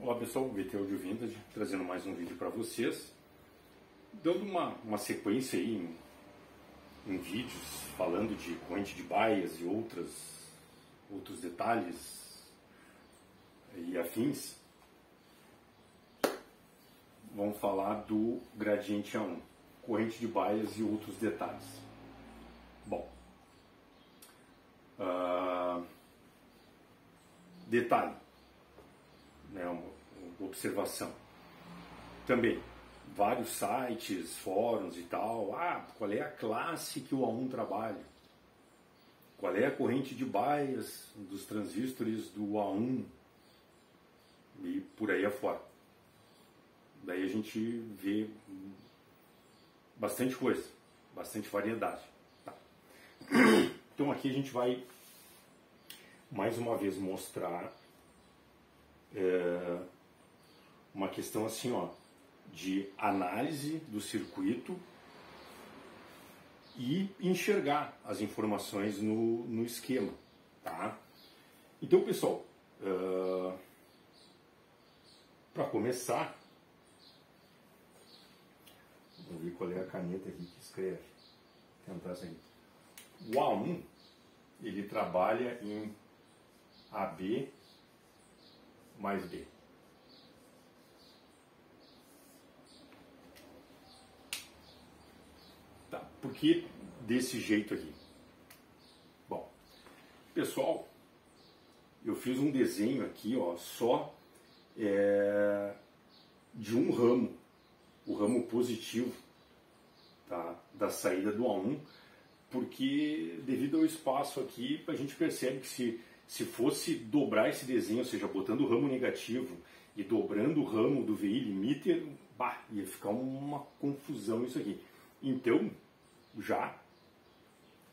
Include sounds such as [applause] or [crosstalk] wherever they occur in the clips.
Olá pessoal, VT Audio Vintage, trazendo mais um vídeo para vocês, dando uma, uma sequência aí em, em, vídeos falando de corrente de baias e outras, outros detalhes e afins. Vamos falar do gradiente A1, corrente de baias e outros detalhes. Bom, uh, detalhe né, uma, observação. Também, vários sites, fóruns e tal. Ah, qual é a classe que o A1 trabalha? Qual é a corrente de bias dos transistores do A1? E por aí afora. Daí a gente vê bastante coisa, bastante variedade. Tá. Então aqui a gente vai mais uma vez mostrar é, uma questão assim, ó, de análise do circuito e enxergar as informações no, no esquema, tá? Então, pessoal, uh, para começar, vamos ver qual é a caneta aqui que escreve. Tentar assim. O A1 ele trabalha em AB mais B. Tá, por que desse jeito aqui? Bom, pessoal, eu fiz um desenho aqui, ó, só é, de um ramo, o ramo positivo tá, da saída do A1, porque devido ao espaço aqui, a gente percebe que se se fosse dobrar esse desenho, ou seja, botando o ramo negativo e dobrando o ramo do VI limiter, bah, ia ficar uma confusão isso aqui. Então, já,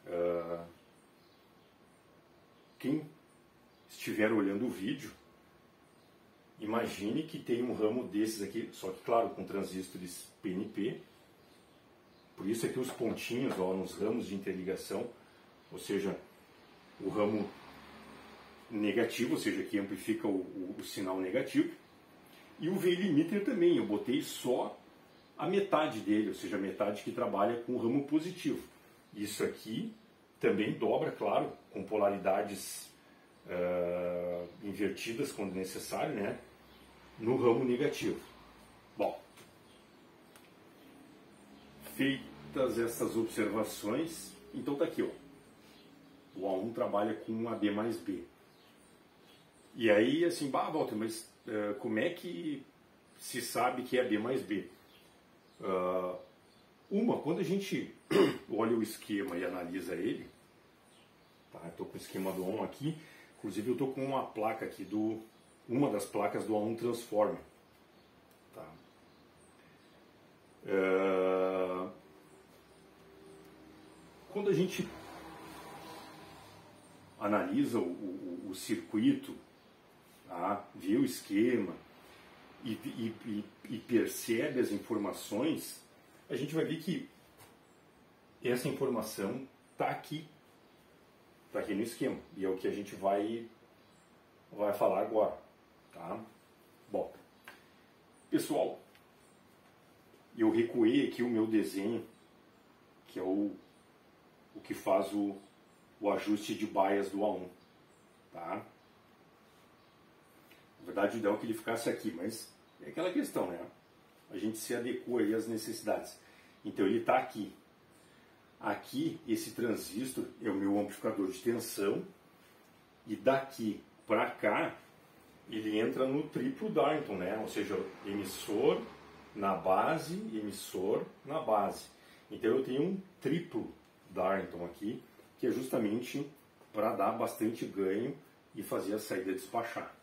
uh, quem estiver olhando o vídeo, imagine que tem um ramo desses aqui, só que claro, com transistores PNP, por isso aqui os pontinhos ó, nos ramos de interligação, ou seja, o ramo negativo, ou seja, que amplifica o, o, o sinal negativo. E o V limiter também, eu botei só a metade dele, ou seja, a metade que trabalha com o ramo positivo. Isso aqui também dobra, claro, com polaridades uh, invertidas quando necessário, né, no ramo negativo. Bom, feitas essas observações, então tá aqui, ó. O A1 trabalha com AB mais B. E aí, assim, bah, Walter, mas uh, como é que se sabe que é B mais B? Uh, uma, quando a gente [clears throat] olha o esquema e analisa ele, tá, estou com o esquema do ON aqui, inclusive eu estou com uma placa aqui do, uma das placas do A1 Transformer. Tá. Uh, quando a gente analisa o, o, o circuito tá? vê o esquema e, e, e, percebe as informações, a gente vai ver que essa informação está aqui, está aqui no esquema, e é o que a gente vai, vai falar agora. Tá? Bom, pessoal, eu recuei aqui o meu desenho, que é o, o que faz o, o ajuste de baias do A1. Tá? Verdade, o ideal é que ele ficasse aqui, mas é aquela questão, né? A gente se adequa aí às necessidades. Então ele está aqui. Aqui, esse transistor é o meu amplificador de tensão. E daqui para cá, ele entra no triplo Darnton, né? Ou seja, emissor na base, emissor na base. Então eu tenho um triplo Darnton aqui, que é justamente para dar bastante ganho e fazer a saída despachar.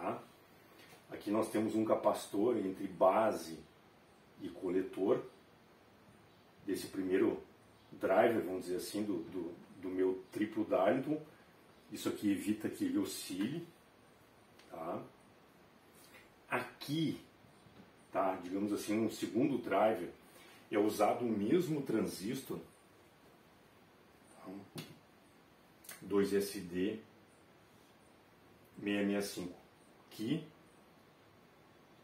Tá? Aqui nós temos um capacitor entre base e coletor desse primeiro driver, vamos dizer assim, do, do, do meu triplo Darlington. Isso aqui evita que ele oscile. Tá? Aqui, tá, digamos assim, um segundo driver é usado o mesmo transistor, tá? 2SD 665 que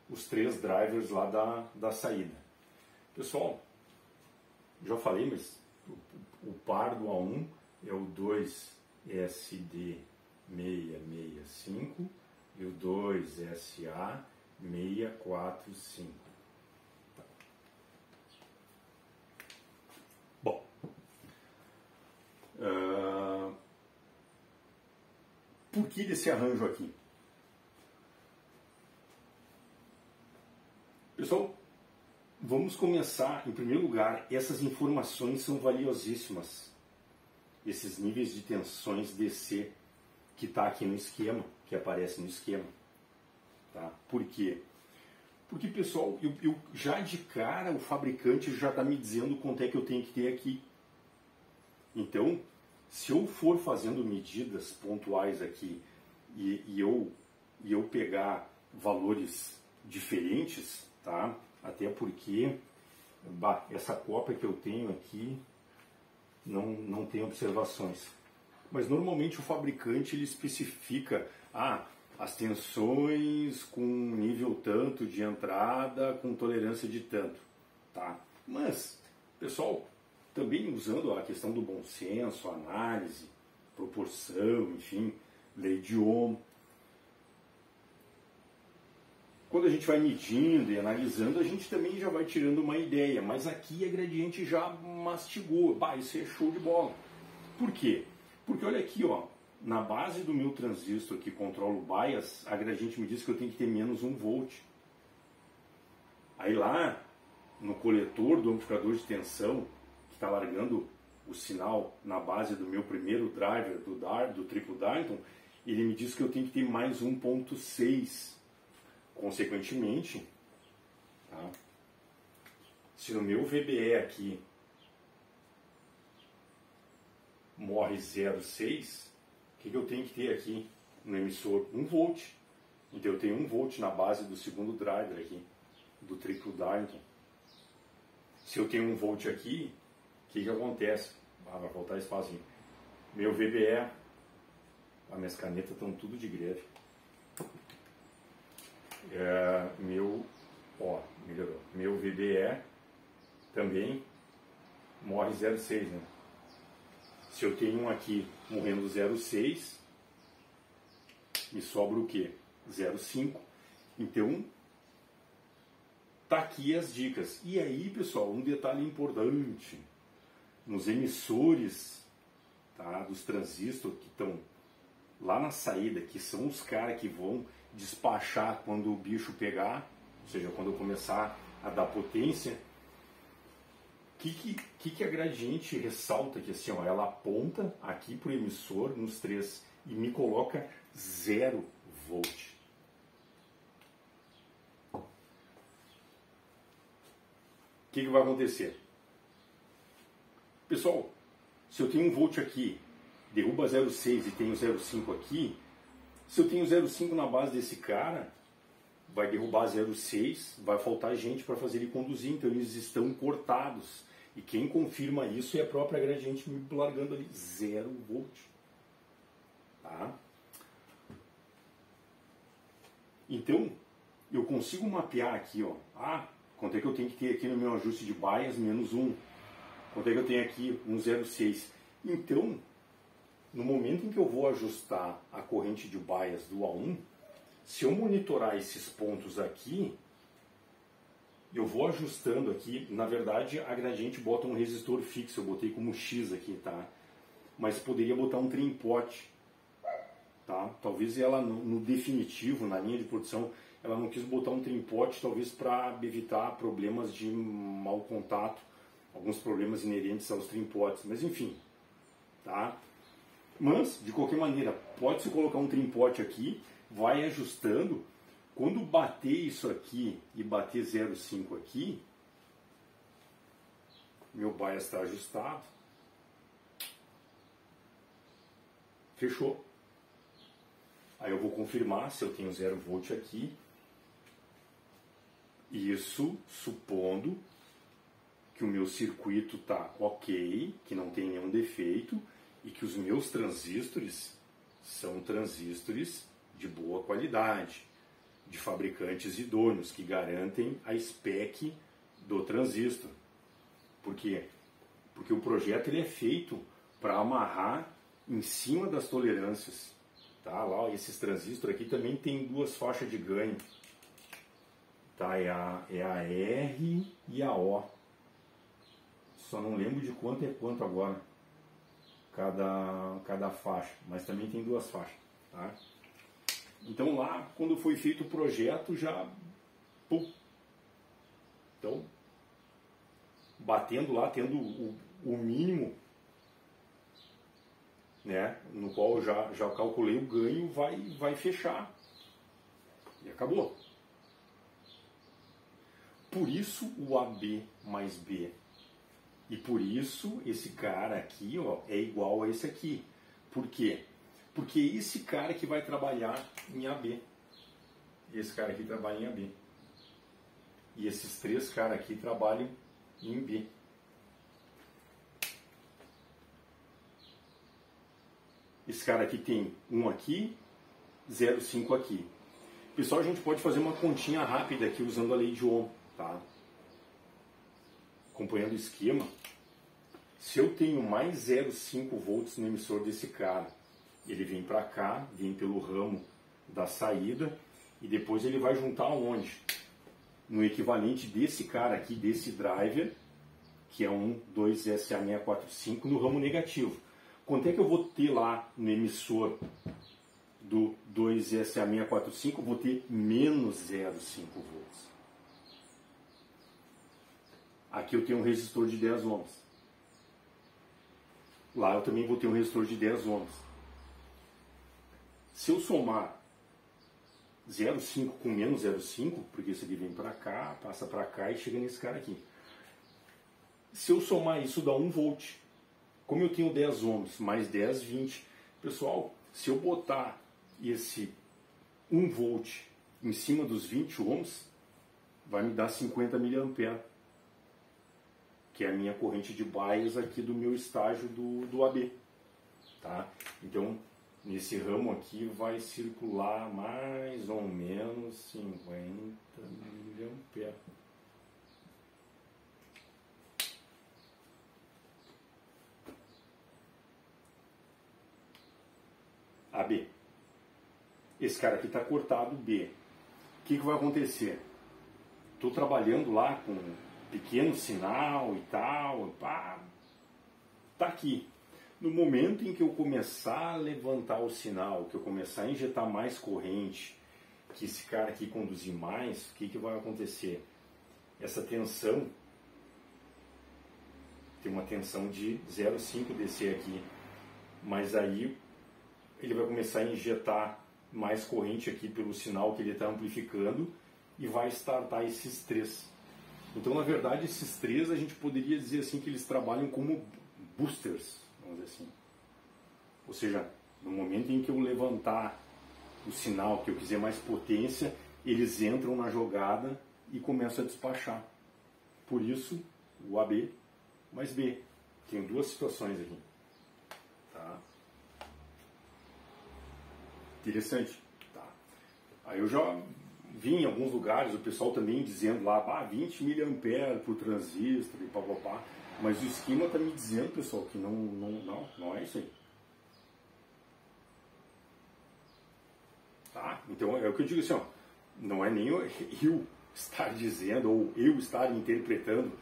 os três drivers lá da, da saída. Pessoal, já falei, mas o, o par do A1 é o 2SD665 e o 2SA645. Tá. Bom, uh, por que desse arranjo aqui? Pessoal, vamos começar, em primeiro lugar, essas informações são valiosíssimas. Esses níveis de tensões DC que está aqui no esquema, que aparece no esquema. Tá? Por quê? Porque, pessoal, eu, eu, já de cara o fabricante já está me dizendo quanto é que eu tenho que ter aqui. Então, se eu for fazendo medidas pontuais aqui e, e eu, e eu pegar valores diferentes, tá? Até porque bah, essa cópia que eu tenho aqui não, não tem observações. Mas normalmente o fabricante ele especifica ah, as tensões com nível tanto de entrada, com tolerância de tanto. Tá? Mas, pessoal, também usando a questão do bom senso, análise, proporção, enfim, lei de Ohm, quando a gente vai medindo e analisando, a gente também já vai tirando uma ideia, mas aqui a gradiente já mastigou, bah, isso é show de bola. Por quê? Porque olha aqui, ó, na base do meu transistor que controla o bias, a gradiente me diz que eu tenho que ter menos 1 volt. Aí lá, no coletor do amplificador de tensão, que está largando o sinal na base do meu primeiro driver do, Dar, do triplo Darton, ele me diz que eu tenho que ter mais 1.6 Consequentemente, tá? se no meu VBE aqui morre 0,6, o que, que eu tenho que ter aqui no emissor? 1 volt. Então eu tenho 1 volt na base do segundo driver aqui, do triplo Darlington. Se eu tenho 1 volt aqui, o que, que acontece? Ah, vai faltar espacinho. Meu VBE, as minhas canetas estão tudo de greve é, meu, ó, melhorou, meu VBE também morre 0,6, né? Se eu tenho um aqui morrendo 0,6, me sobra o quê? 0,5. Então, tá aqui as dicas. E aí, pessoal, um detalhe importante. Nos emissores tá, dos transistores que estão lá na saída, que são os caras que vão despachar quando o bicho pegar, ou seja, quando eu começar a dar potência, o que, que, que, a gradiente ressalta aqui assim, ó, ela aponta aqui para o emissor nos três e me coloca zero volt. O que, que vai acontecer? Pessoal, se eu tenho um volt aqui, derruba 0,6 e tenho 0,5 aqui, se eu tenho 0,5 na base desse cara, vai derrubar 0,6, vai faltar gente para fazer ele conduzir, então eles estão cortados. E quem confirma isso é a própria gradiente me largando ali 0 volt. Tá? Então, eu consigo mapear aqui, ó, ah, quanto é que eu tenho que ter aqui no meu ajuste de bias, menos 1. Quanto é que eu tenho aqui? 1,06. Então, no momento em que eu vou ajustar a corrente de bias do A1, se eu monitorar esses pontos aqui, eu vou ajustando aqui, na verdade a gradiente bota um resistor fixo, eu botei como X aqui, tá? Mas poderia botar um trimpote, tá? Talvez ela no, definitivo, na linha de produção, ela não quis botar um trimpote, talvez para evitar problemas de mau contato, alguns problemas inerentes aos trimpotes, mas enfim, tá? Mas, de qualquer maneira, pode-se colocar um trimpote aqui, vai ajustando. Quando bater isso aqui e bater 0,5 aqui, meu bias está ajustado. Fechou. Aí eu vou confirmar se eu tenho 0 volt aqui. Isso supondo que o meu circuito está ok, que não tem nenhum defeito e que os meus transistores são transistores de boa qualidade. de fabricantes idôneos que garantem a spec do transistor. Por quê? Porque o projeto ele é feito para amarrar em cima das tolerâncias. Tá? Lá, esses transistores aqui também tem duas faixas de ganho. Tá? É, a, é a R e a O. Só não lembro de quanto é quanto agora. Cada, cada faixa. Mas também tem duas faixas. Tá? Então lá, quando foi feito o projeto, já. Pum. Então, batendo lá, tendo o, o mínimo, né, no qual eu já, já calculei o ganho, vai, vai fechar. E acabou. Por isso o AB mais B. E por isso esse cara aqui ó, é igual a esse aqui. Por quê? Porque esse cara que vai trabalhar em AB. Esse cara aqui trabalha em AB. E esses três caras aqui trabalham em B. Esse cara aqui tem um aqui, 0,5 aqui. Pessoal, a gente pode fazer uma continha rápida aqui usando a lei de Ohm, tá? Acompanhando o esquema. Se eu tenho mais 0,5 volts no emissor desse cara ele vem para cá, vem pelo ramo da saída e depois ele vai juntar onde? No equivalente desse cara aqui, desse driver, que é um 2SA645 no ramo negativo. Quanto é que eu vou ter lá no emissor do 2SA645? Eu vou ter menos 0,5 volts. Aqui eu tenho um resistor de 10 ohms. Lá eu também vou ter um resistor de 10 ohms. Se eu somar 0,5 com menos 0,5, porque isso aqui vem para cá, passa para cá e chega nesse cara aqui. Se eu somar isso dá 1 volt. Como eu tenho 10 ohms mais 10, 20. Pessoal, se eu botar esse 1 volt em cima dos 20 ohms, vai me dar 50 mA, que é a minha corrente de bias aqui do meu estágio do, do AB. Tá? Então, nesse ramo aqui vai circular mais ou menos 50 mA. AB. Esse cara aqui está cortado B. O que, que vai acontecer? Estou trabalhando lá com pequeno sinal e tal, pá, tá aqui. No momento em que eu começar a levantar o sinal, que eu começar a injetar mais corrente, que esse cara aqui conduzir mais, o que, que vai acontecer? Essa tensão, tem uma tensão de 0,5 DC aqui, mas aí ele vai começar a injetar mais corrente aqui pelo sinal que ele está amplificando e vai startar esses três. Então, na verdade, esses três a gente poderia dizer assim que eles trabalham como boosters vamos dizer assim. Ou seja, no momento em que eu levantar o sinal, que eu quiser mais potência, eles entram na jogada e começam a despachar. Por isso, o AB mais B. Tem duas situações aqui. Tá? Interessante. Tá. Aí eu já vi em alguns lugares o pessoal também dizendo lá, ah, 20 mA por transistor e papapá. Mas o esquema está me dizendo, pessoal, que não, não, não, não é isso aí. Tá? Então é o que eu digo assim, ó, não é nem [laughs] eu estar dizendo ou eu estar interpretando,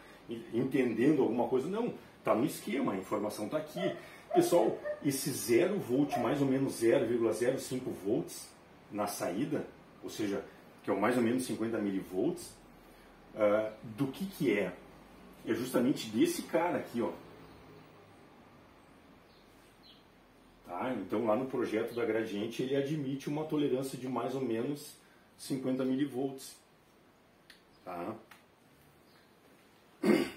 entendendo alguma coisa, não. Está no esquema, a informação está aqui. Pessoal, esse 0 volt, mais ou menos 0,05 volts na saída, ou seja, que é mais ou menos 50 milivolts, uh, do que, que é? é justamente desse cara aqui, ó. Tá? Então lá no projeto da Gradiente ele admite uma tolerância de mais ou menos 50 milivolts. Tá? [clears throat]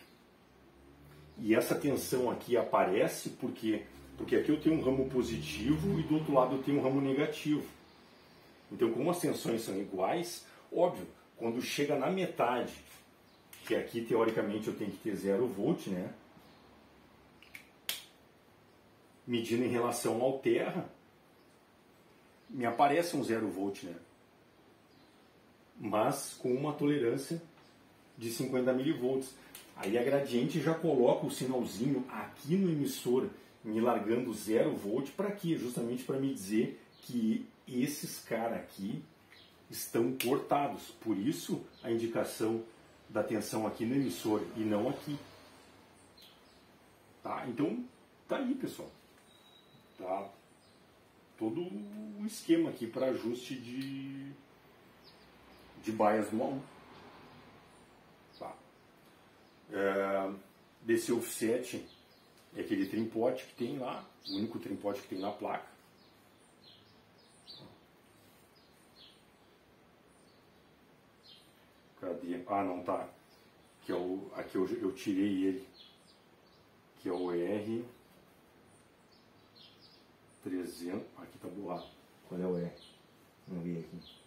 E essa tensão aqui aparece porque porque aqui eu tenho um ramo positivo e do outro lado eu tenho um ramo negativo. Então, como as tensões são iguais, óbvio, quando chega na metade que aqui teoricamente eu tenho que ter 0 volt, né? Medindo em relação ao terra, me aparece um 0 volt, né? mas com uma tolerância de 50 milivolts. Aí a gradiente já coloca o sinalzinho aqui no emissor, me largando 0 volt, para quê? Justamente para me dizer que esses caras aqui estão cortados. Por isso a indicação da tensão aqui no emissor e não aqui. Tá? Então, tá aí, pessoal. Tá todo o esquema aqui para ajuste de, de bias do A1. Tá. É, desse offset é aquele trimpote que tem lá, o único trimpote que tem na placa. Cadê? Ah, não tá. Que é o, aqui eu, eu tirei ele. Que é o R. 300. Aqui tá borrado. Qual é o R? Vamos ver aqui.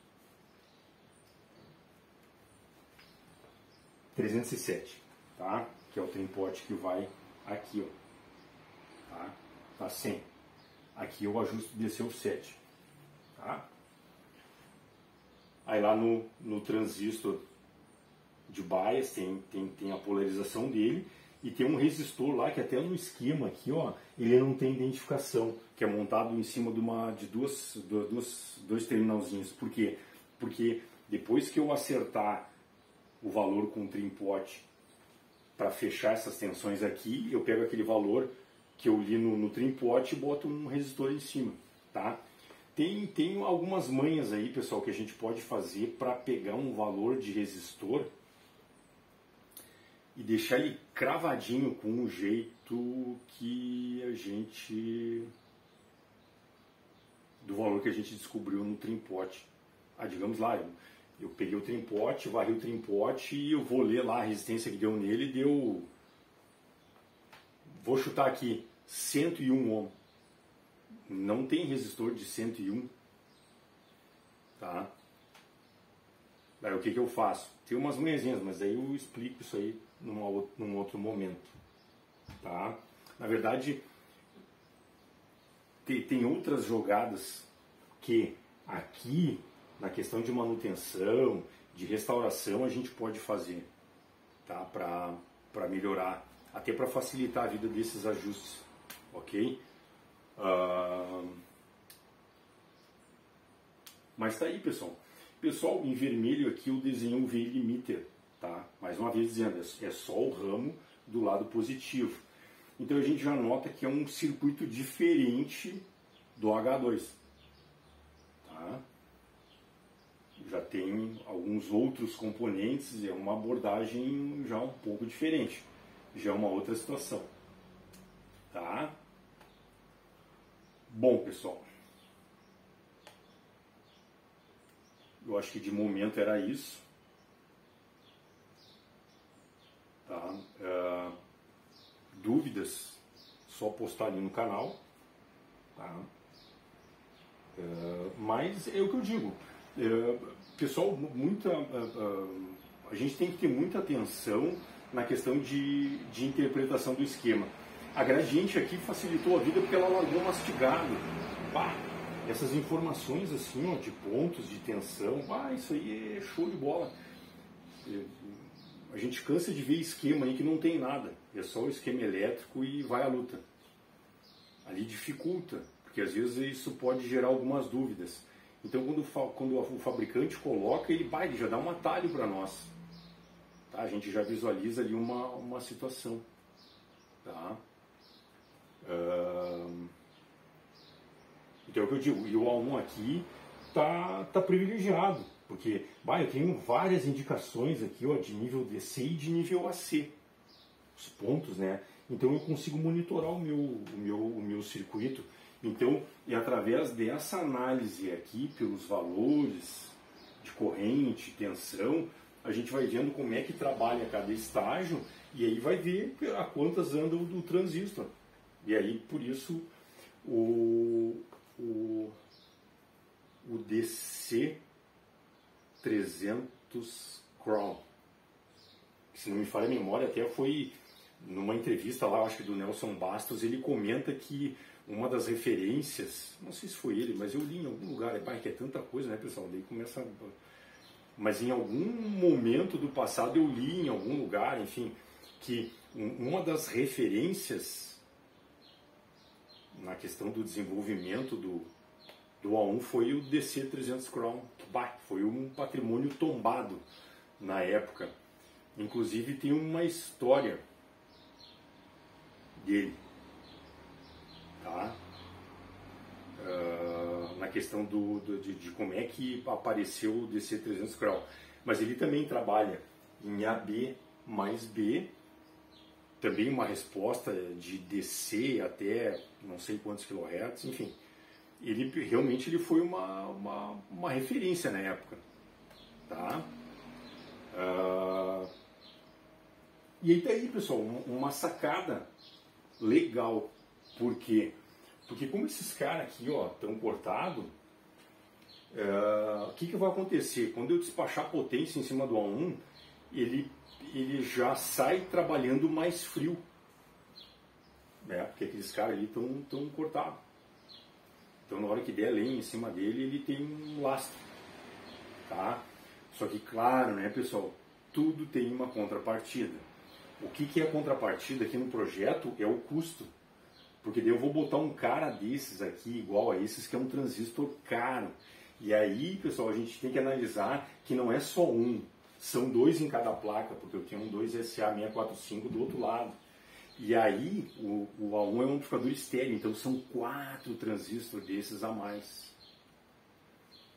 307, tá? Que é o trimpote que vai aqui, ó. Tá? Tá 100. Aqui eu ajusto descer o 7, tá? Aí lá no, no transistor de bias tem, tem, tem a polarização dele e tem um resistor lá que até no esquema aqui, ó, ele não tem identificação, que é montado em cima de uma de duas, duas dois terminalzinhos. Por quê? Porque depois que eu acertar o valor com o trimpote para fechar essas tensões aqui, eu pego aquele valor que eu li no, no trimpote e boto um resistor em cima, tá? Tem, tem algumas manhas aí, pessoal, que a gente pode fazer para pegar um valor de resistor e deixar ele cravadinho com um jeito que a gente do valor que a gente descobriu no trimpote. Ah, digamos lá, eu, eu peguei o trimpote, varri o trimpote e eu vou ler lá a resistência que deu nele, deu vou chutar aqui 101 ohm. Não tem resistor de 101. Tá? Daí o que, que eu faço? Tem umas manhãzinhas, mas aí eu explico isso aí numa, num outro momento. Tá? Na verdade, tem, tem outras jogadas que aqui, na questão de manutenção, de restauração, a gente pode fazer tá? para melhorar, até para facilitar a vida desses ajustes. Ok? Uh... Mas tá aí, pessoal. Pessoal, em vermelho aqui eu desenho o V-limiter Tá? Mais uma vez dizendo, é, é só o ramo do lado positivo. Então a gente já nota que é um circuito diferente do H2. Tá? Já tem alguns outros componentes, é uma abordagem já um pouco diferente. Já é uma outra situação. Tá? Bom, pessoal. Eu acho que de momento era isso. Tá? Uh, dúvidas, só postar ali no canal. Tá? Uh, mas é o que eu digo. Uh, pessoal, muita, a gente tem que ter muita atenção na questão de, de interpretação do esquema. A gradiente aqui facilitou a vida porque ela largou mastigado. Pá, essas informações assim, ó, de pontos de tensão, ah, isso aí é show de bola a gente cansa de ver esquema aí que não tem nada, é só o esquema elétrico e vai à luta. Ali dificulta, porque às vezes isso pode gerar algumas dúvidas. Então quando, quando o fabricante coloca, ele, vai, ele já dá um atalho para nós. Tá? A gente já visualiza ali uma, uma situação. Tá? Uh... Então é o que eu digo, e o A1 aqui está tá privilegiado porque, bah, eu tenho várias indicações aqui ó, de nível DC e de nível AC. Os pontos, né? Então eu consigo monitorar o meu, o meu, o meu circuito. Então, é através dessa análise aqui, pelos valores de corrente, tensão, a gente vai vendo como é que trabalha cada estágio e aí vai ver a quantas anda o do transistor. E aí, por isso, o, o, o DC 300 Crown. Se não me falha a memória, até foi numa entrevista lá, acho que do Nelson Bastos, ele comenta que uma das referências, não sei se foi ele, mas eu li em algum lugar, é, que é tanta coisa, né, pessoal? Daí começa. mas em algum momento do passado eu li em algum lugar, enfim, que uma das referências na questão do desenvolvimento do, do A1 foi o DC300 Crown, que foi um patrimônio tombado na época. Inclusive tem uma história dele, tá? Uh, na questão do, do de, de, como é que apareceu o DC300 Crown. Mas ele também trabalha em AB mais B, também uma resposta de DC até não sei quantos kilohertz, enfim. Ele realmente ele foi uma, uma, uma referência na época, tá? Uh, e aí tá aí, pessoal, uma sacada legal. Por quê? Porque como esses caras aqui, ó, estão cortados, uh, o que, que vai acontecer? Quando eu despachar potência em cima do A1, ele, ele já sai trabalhando mais frio. Né? Porque aqueles caras ali estão tão cortados. Então na hora que der lenha em cima dele, ele tem um lastro. Tá? Só que claro, né, pessoal, tudo tem uma contrapartida. O que, que é a contrapartida aqui no projeto é o custo. Porque daí eu vou botar um cara desses aqui, igual a esses, que é um transistor caro. E aí, pessoal, a gente tem que analisar que não é só um, são dois em cada placa, porque eu tenho um 2SA645 do outro lado. E aí, o, o A1 é um amplificador estéreo, então são quatro transistores desses a mais.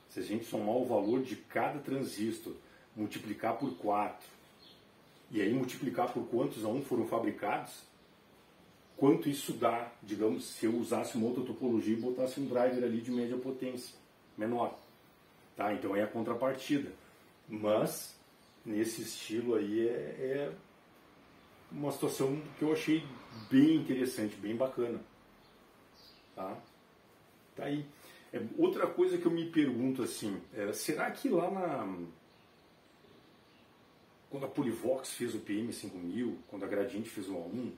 Se a gente somar o valor de cada transistor, multiplicar por 4, e aí multiplicar por quantos A1 foram fabricados, quanto isso dá, digamos, se eu usasse uma outra topologia e botasse um driver ali de média potência, menor. Tá? Então é a contrapartida. Mas, nesse estilo aí, é, é uma situação que eu achei bem interessante, bem bacana. Tá? Tá aí. É, outra coisa que eu me pergunto assim, é, será que lá na. Quando a Polivox fez o PM5000, quando a Gradiente fez o A1,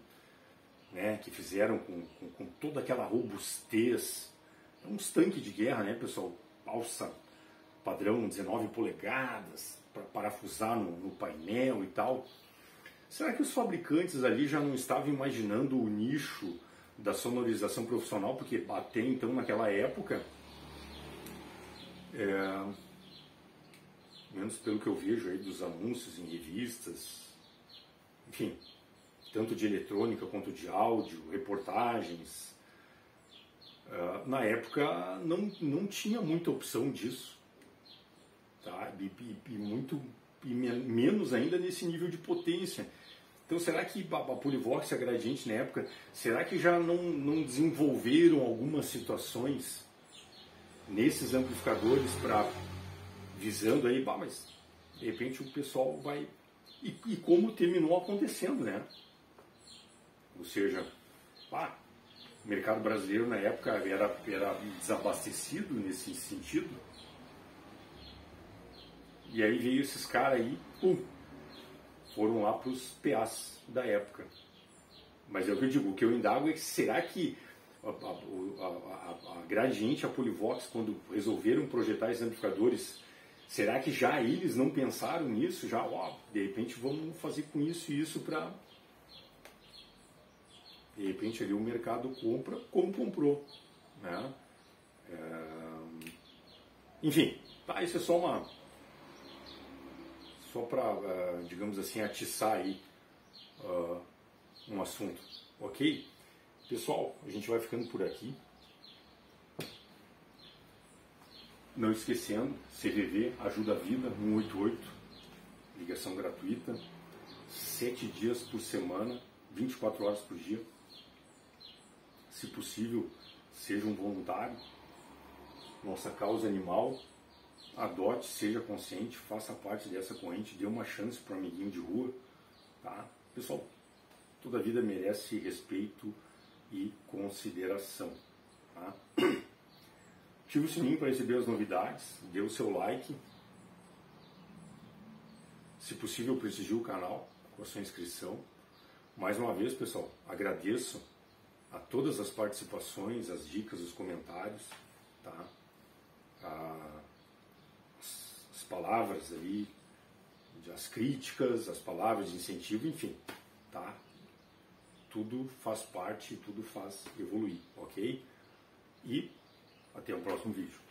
né, que fizeram com, com, com toda aquela robustez, é uns tanques de guerra, né, pessoal? Alça padrão 19 polegadas, para parafusar no, no painel e tal. Será que os fabricantes ali já não estavam imaginando o nicho da sonorização profissional? Porque até então, naquela época, é, menos pelo que eu vejo aí dos anúncios em revistas, enfim, tanto de eletrônica quanto de áudio, reportagens. É, na época não, não tinha muita opção disso. Tá? E, e, e muito e menos ainda nesse nível de potência. Então, será que a Polivox e a Gradiente na época, será que já não, não desenvolveram algumas situações nesses amplificadores para visando aí, bah, mas de repente o pessoal vai. E, e, como terminou acontecendo, né? Ou seja, bah, o mercado brasileiro na época era, era desabastecido nesse sentido. E aí veio esses caras aí, pum, foram lá para os PAs da época. Mas é o que eu digo, o que eu indago é que será que a, a, a, a Gradiente, a Polivox, quando resolveram projetar esses amplificadores, será que já eles não pensaram nisso? Já, ó, de repente vamos fazer com isso e isso para. De repente ali o mercado compra como comprou. Né? É... Enfim, tá, isso é só uma. Só para, uh, digamos assim, atiçar aí uh, um assunto, ok? Pessoal, a gente vai ficando por aqui. Não esquecendo, CVV ajuda a vida 188, ligação gratuita, 7 dias por semana, 24 horas por dia. Se possível, seja um voluntário. Nossa causa animal, adote, seja consciente, faça parte dessa corrente, dê uma chance para o amiguinho de rua. Tá? Pessoal, toda vida merece respeito e consideração. Tá? [clears throat] Ative o sininho para receber as novidades, dê o seu like. Se possível, prestigie o canal com a sua inscrição. Mais uma vez, pessoal, agradeço a todas as participações, as dicas, os comentários, tá? as palavras ali, as críticas, as palavras de incentivo, enfim, tá? Tudo faz parte, tudo faz evoluir, ok? E até o próximo vídeo.